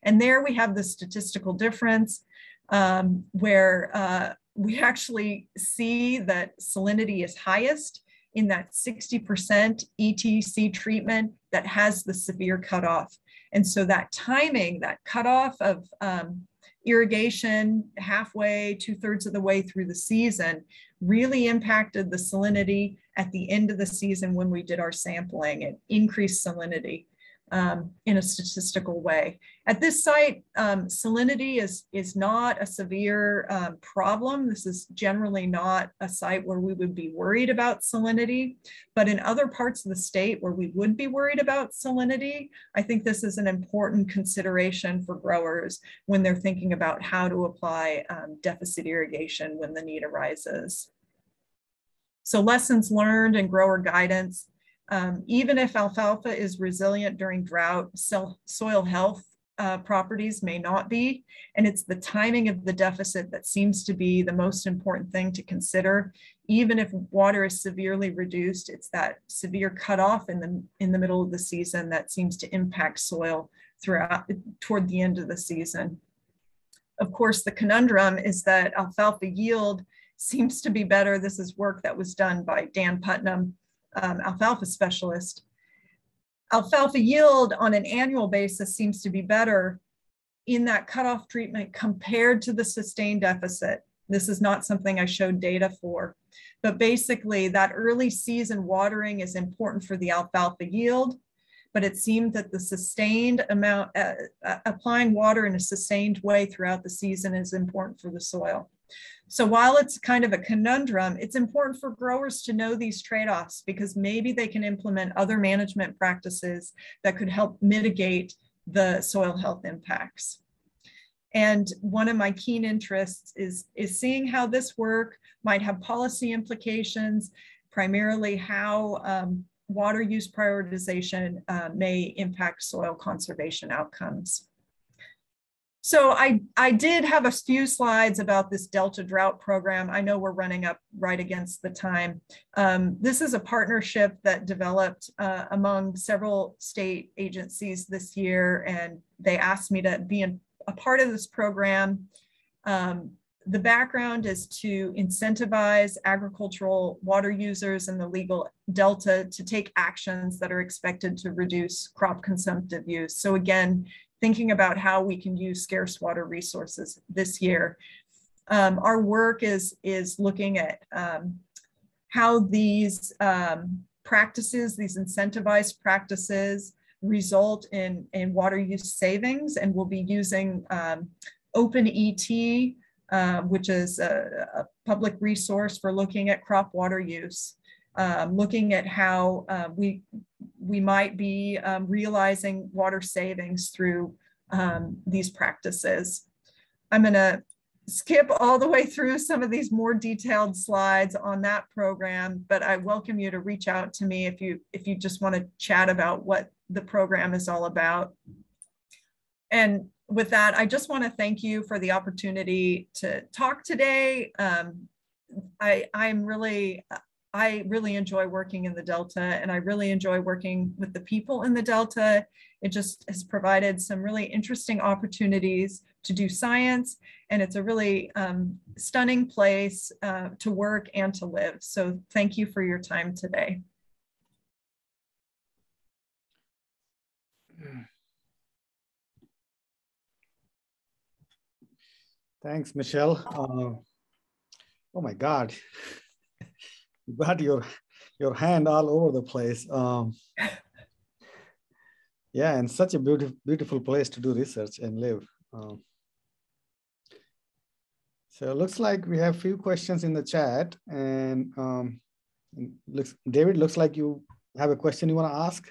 And there we have the statistical difference um, where uh, we actually see that salinity is highest in that 60% ETC treatment that has the severe cutoff. And so that timing, that cutoff of um, irrigation halfway, two thirds of the way through the season really impacted the salinity at the end of the season when we did our sampling. It increased salinity um, in a statistical way. At this site, um, salinity is, is not a severe um, problem. This is generally not a site where we would be worried about salinity, but in other parts of the state where we would be worried about salinity, I think this is an important consideration for growers when they're thinking about how to apply um, deficit irrigation when the need arises. So lessons learned and grower guidance. Um, even if alfalfa is resilient during drought, soil health uh, properties may not be. And it's the timing of the deficit that seems to be the most important thing to consider. Even if water is severely reduced, it's that severe cutoff in the, in the middle of the season that seems to impact soil throughout toward the end of the season. Of course, the conundrum is that alfalfa yield seems to be better. This is work that was done by Dan Putnam um, alfalfa specialist, alfalfa yield on an annual basis seems to be better in that cutoff treatment compared to the sustained deficit. This is not something I showed data for, but basically that early season watering is important for the alfalfa yield, but it seemed that the sustained amount, uh, uh, applying water in a sustained way throughout the season is important for the soil. So while it's kind of a conundrum, it's important for growers to know these trade-offs because maybe they can implement other management practices that could help mitigate the soil health impacts. And one of my keen interests is, is seeing how this work might have policy implications, primarily how um, water use prioritization uh, may impact soil conservation outcomes. So I, I did have a few slides about this Delta Drought Program. I know we're running up right against the time. Um, this is a partnership that developed uh, among several state agencies this year, and they asked me to be in, a part of this program. Um, the background is to incentivize agricultural water users in the legal delta to take actions that are expected to reduce crop consumptive use. So again, thinking about how we can use scarce water resources this year. Um, our work is, is looking at um, how these um, practices, these incentivized practices, result in, in water use savings, and we'll be using um, OpenET, uh, which is a, a, public resource for looking at crop water use, um, looking at how uh, we we might be um, realizing water savings through um, these practices. I'm going to skip all the way through some of these more detailed slides on that program, but I welcome you to reach out to me if you if you just want to chat about what the program is all about. And with that, I just want to thank you for the opportunity to talk today. Um, I, I'm really I really enjoy working in the Delta and I really enjoy working with the people in the Delta. It just has provided some really interesting opportunities to do science and it's a really um, stunning place uh, to work and to live. So thank you for your time today. Thanks, Michelle. Uh, oh my God got your your hand all over the place. Um, yeah, and such a beautiful beautiful place to do research and live. Um, so it looks like we have a few questions in the chat, and um, looks David looks like you have a question you want to ask.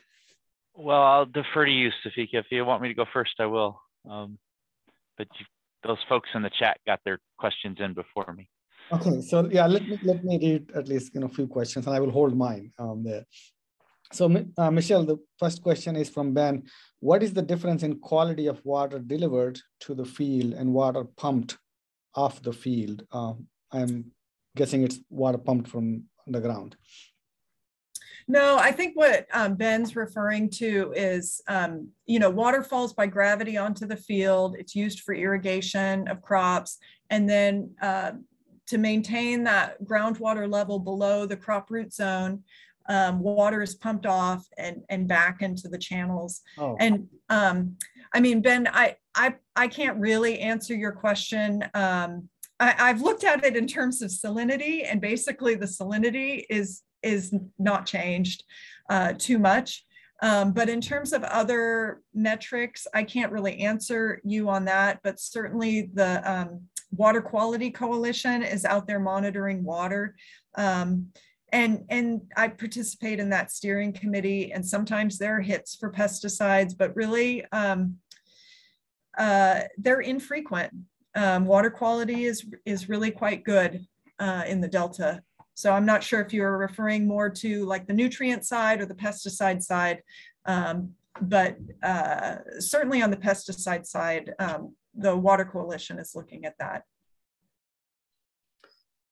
Well, I'll defer to you, Safika. If you want me to go first, I will. Um, but you, those folks in the chat got their questions in before me. Okay, so yeah, let me let me read at least you know a few questions, and I will hold mine um, there. So, uh, Michelle, the first question is from Ben. What is the difference in quality of water delivered to the field and water pumped off the field? Uh, I'm guessing it's water pumped from the ground. No, I think what um, Ben's referring to is, um, you know, water falls by gravity onto the field. It's used for irrigation of crops. And then uh, to maintain that groundwater level below the crop root zone, um, water is pumped off and, and back into the channels. Oh. And um, I mean, Ben, I, I, I can't really answer your question. Um, I, have looked at it in terms of salinity and basically the salinity is, is not changed uh, too much. Um, but in terms of other metrics, I can't really answer you on that, but certainly the, um, Water Quality Coalition is out there monitoring water. Um, and, and I participate in that steering committee, and sometimes there are hits for pesticides, but really um, uh, they're infrequent. Um, water quality is, is really quite good uh, in the Delta. So I'm not sure if you're referring more to like the nutrient side or the pesticide side, um, but uh, certainly on the pesticide side, um, the Water Coalition is looking at that.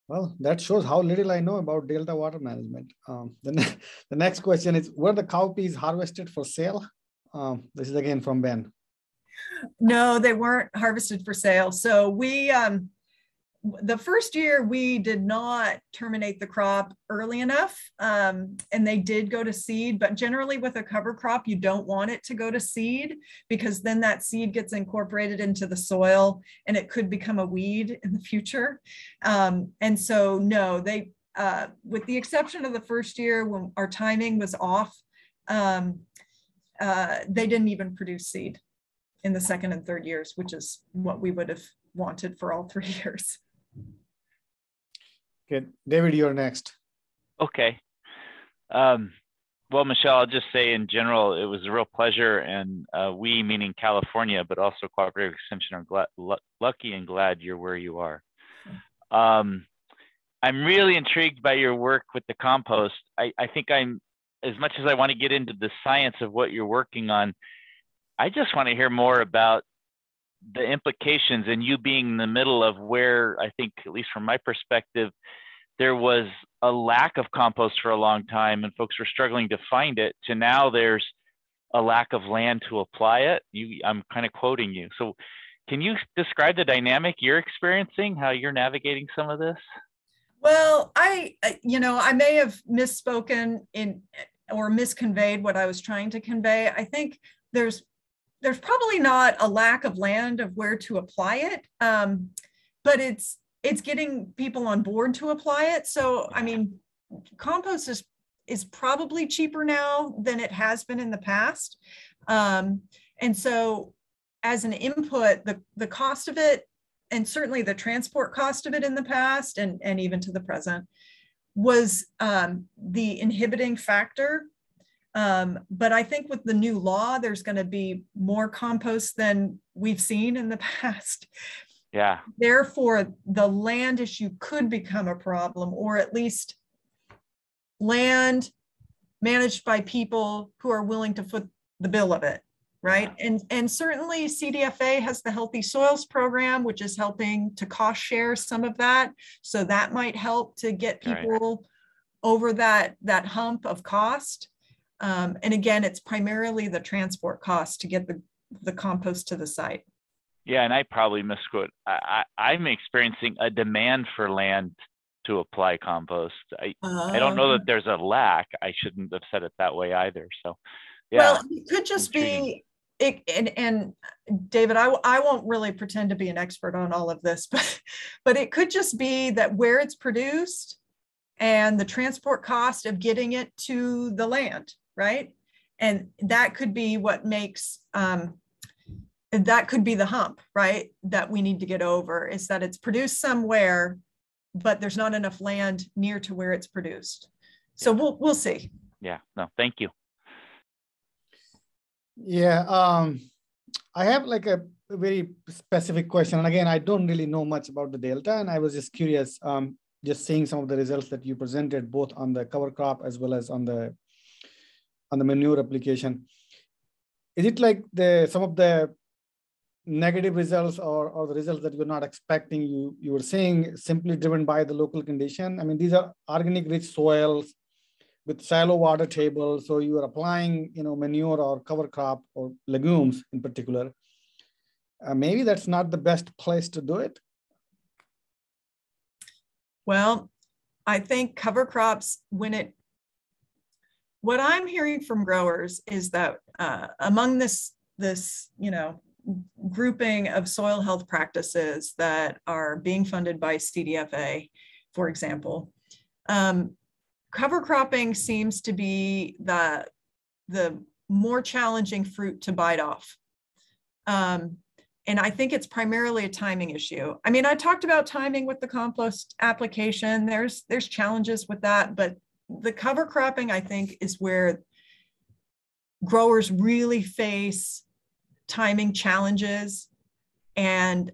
Well, that shows how little I know about Delta water management. Um, the, ne the next question is, were the cowpeas harvested for sale? Um, this is again from Ben. No, they weren't harvested for sale. So we, um, the first year we did not terminate the crop early enough um, and they did go to seed but generally with a cover crop you don't want it to go to seed because then that seed gets incorporated into the soil and it could become a weed in the future. Um, and so no they uh, with the exception of the first year when our timing was off um, uh, they didn't even produce seed in the second and third years which is what we would have wanted for all three years Okay, David, you're next. Okay. Um, well, Michelle, I'll just say in general, it was a real pleasure, and uh, we, meaning California, but also Cooperative Extension, are glad, lucky and glad you're where you are. Um, I'm really intrigued by your work with the compost. I, I think I'm, as much as I want to get into the science of what you're working on, I just want to hear more about the implications and you being in the middle of where I think, at least from my perspective, there was a lack of compost for a long time and folks were struggling to find it to now there's a lack of land to apply it. You, I'm kind of quoting you. So can you describe the dynamic you're experiencing, how you're navigating some of this? Well, I, you know, I may have misspoken in or misconveyed what I was trying to convey. I think there's there's probably not a lack of land of where to apply it, um, but it's it's getting people on board to apply it. So, I mean, compost is is probably cheaper now than it has been in the past. Um, and so as an input, the, the cost of it, and certainly the transport cost of it in the past and, and even to the present, was um, the inhibiting factor. Um, but I think with the new law, there's going to be more compost than we've seen in the past. Yeah. Therefore, the land issue could become a problem, or at least land managed by people who are willing to foot the bill of it right yeah. and and certainly cdfa has the healthy soils program which is helping to cost share some of that so that might help to get people right. over that that hump of cost um, and again it's primarily the transport cost to get the the compost to the site yeah, and I probably misquote. I, I, I'm experiencing a demand for land to apply compost. I, uh, I don't know that oh. there's a lack. I shouldn't have said it that way either. So, yeah. Well, it could just be it, and, and David, I, I won't really pretend to be an expert on all of this, but, but it could just be that where it's produced and the transport cost of getting it to the land, right? And that could be what makes um, that could be the hump, right? That we need to get over is that it's produced somewhere, but there's not enough land near to where it's produced. So we'll we'll see. Yeah. No. Thank you. Yeah. Um, I have like a, a very specific question, and again, I don't really know much about the delta, and I was just curious. Um, just seeing some of the results that you presented, both on the cover crop as well as on the on the manure application. Is it like the some of the negative results or, or the results that you're not expecting you you were saying simply driven by the local condition? I mean these are organic rich soils with shallow water table so you are applying you know manure or cover crop or legumes in particular. Uh, maybe that's not the best place to do it? Well i think cover crops when it what i'm hearing from growers is that uh, among this this you know grouping of soil health practices that are being funded by CDFA, for example. Um, cover cropping seems to be the, the more challenging fruit to bite off. Um, and I think it's primarily a timing issue. I mean, I talked about timing with the compost application. There's there's challenges with that, but the cover cropping, I think, is where growers really face timing challenges and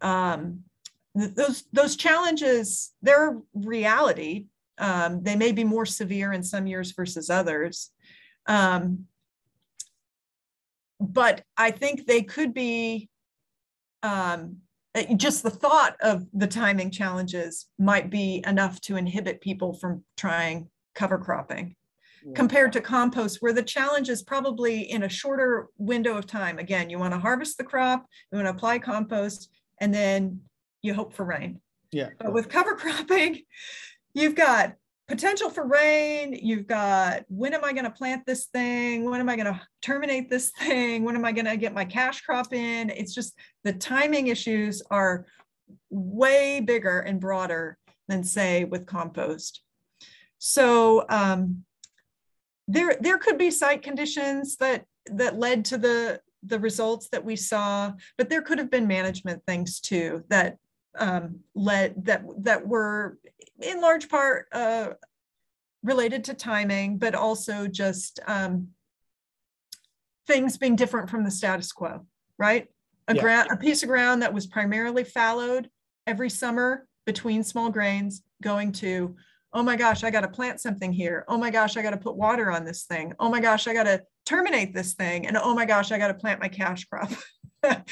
um, th- those those challenges they're reality. Um, they may be more severe in some years versus others. Um, but i think they could be um, Uh, just the thought of the timing challenges might be enough to inhibit people from trying cover cropping mm. compared to compost where the challenge is probably in a shorter window of time. Again, you want to harvest the crop, you want to apply compost, and then you hope for rain. Yeah. But with cover cropping, you've got potential for rain. You've got when am I going to plant this thing? When am I going to terminate this thing? When am I going to get my cash crop in? It's just the timing issues are way bigger and broader than, say, with compost. So, um, there there could be site conditions that that led to the the results that we saw but there could have been management things too that um, led that that were in large part uh, related to timing, but also just um, things being different from the status quo, right? A, yeah. ground, a piece of ground that was primarily fallowed every summer between small grains going to, oh my gosh, I got to plant something here. Oh my gosh, I got to put water on this thing. Oh my gosh, I got to terminate this thing. And oh my gosh, I got to plant my cash crop. yeah.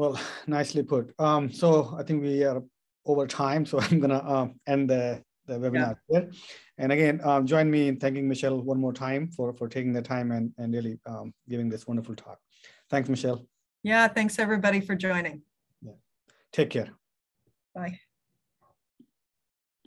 Well, nicely put. Um, so I think we are over time, so I'm gonna uh, end the, the webinar yeah. here. And again, um, join me in thanking Michelle one more time for, for taking the time and, and really um, giving this wonderful talk. Thanks, Michelle. Yeah, thanks everybody for joining. Yeah. Take care. Bye.